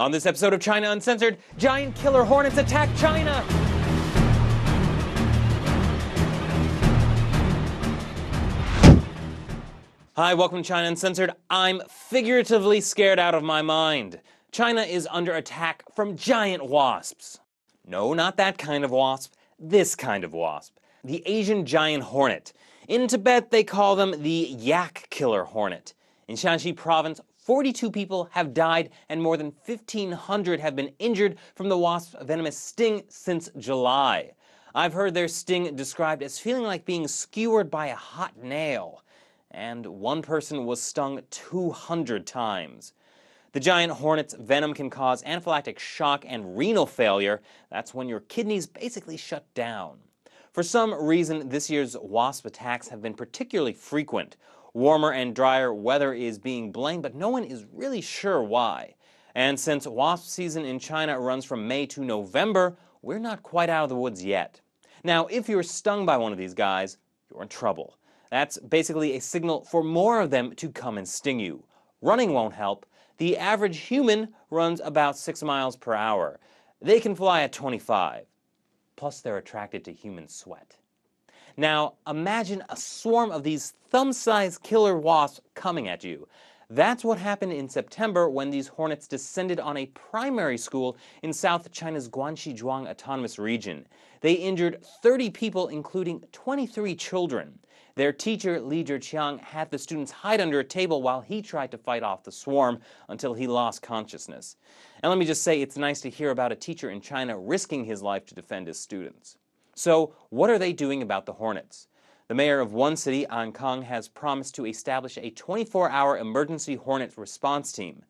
On this episode of China Uncensored, giant killer hornets attack China. Hi, welcome to China Uncensored. I'm figuratively scared out of my mind. China is under attack from giant wasps. No, not that kind of wasp, this kind of wasp. The Asian giant hornet. In Tibet, they call them the yak killer hornet. In Shaanxi province, 42 people have died and more than 1,500 have been injured from the wasp's venomous sting since July. I've heard their sting described as feeling like being skewered by a hot nail and one person was stung 200 times. The giant hornet's venom can cause anaphylactic shock and renal failure. That's when your kidneys basically shut down. For some reason, this year's wasp attacks have been particularly frequent. Warmer and drier weather is being blamed, but no one is really sure why. And since wasp season in China runs from May to November, we're not quite out of the woods yet. Now, if you're stung by one of these guys, you're in trouble. That's basically a signal for more of them to come and sting you. Running won't help. The average human runs about 6 miles per hour. They can fly at 25. Plus, they're attracted to human sweat. Now, imagine a swarm of these thumb sized killer wasps coming at you. That's what happened in September when these hornets descended on a primary school in South China's Guangxi Autonomous Region. They injured 30 people, including 23 children. Their teacher, Li Zhiqiang, had the students hide under a table while he tried to fight off the swarm until he lost consciousness. And let me just say, it's nice to hear about a teacher in China risking his life to defend his students. So, what are they doing about the hornets? The mayor of one city, Ankang, has promised to establish a 24 hour emergency hornet response team.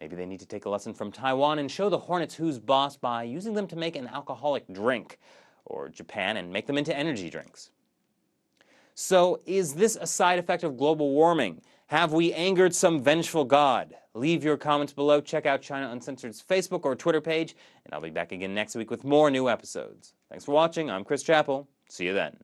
Maybe they need to take a lesson from Taiwan and show the hornets who's boss by using them to make an alcoholic drink, or Japan and make them into energy drinks. So, is this a side effect of global warming? Have we angered some vengeful god? Leave your comments below. Check out China Uncensored's Facebook or Twitter page, and I'll be back again next week with more new episodes. Thanks for watching. I'm Chris Chappell. See you then.